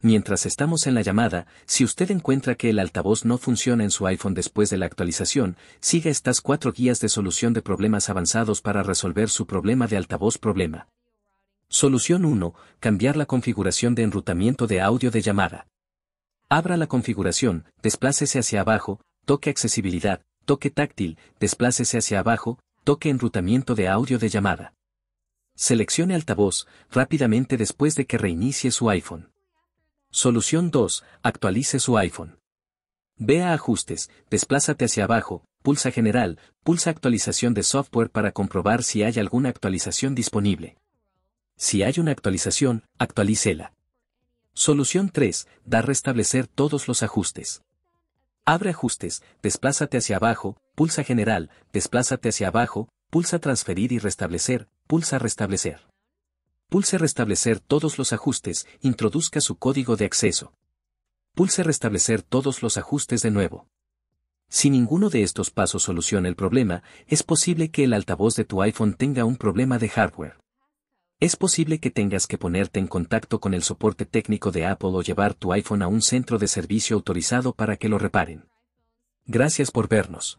Mientras estamos en la llamada, si usted encuentra que el altavoz no funciona en su iPhone después de la actualización, siga estas cuatro guías de solución de problemas avanzados para resolver su problema de altavoz problema. Solución 1. Cambiar la configuración de enrutamiento de audio de llamada. Abra la configuración, desplácese hacia abajo, toque accesibilidad, toque táctil, desplácese hacia abajo, toque enrutamiento de audio de llamada. Seleccione altavoz rápidamente después de que reinicie su iPhone. Solución 2. Actualice su iPhone. Vea Ajustes, desplázate hacia abajo, pulsa General, pulsa Actualización de software para comprobar si hay alguna actualización disponible. Si hay una actualización, actualícela. Solución 3. Da restablecer todos los ajustes. Abre ajustes, desplázate hacia abajo, pulsa General, desplázate hacia abajo, pulsa Transferir y restablecer, pulsa Restablecer. Pulse Restablecer todos los ajustes, introduzca su código de acceso. Pulse Restablecer todos los ajustes de nuevo. Si ninguno de estos pasos soluciona el problema, es posible que el altavoz de tu iPhone tenga un problema de hardware. Es posible que tengas que ponerte en contacto con el soporte técnico de Apple o llevar tu iPhone a un centro de servicio autorizado para que lo reparen. Gracias por vernos.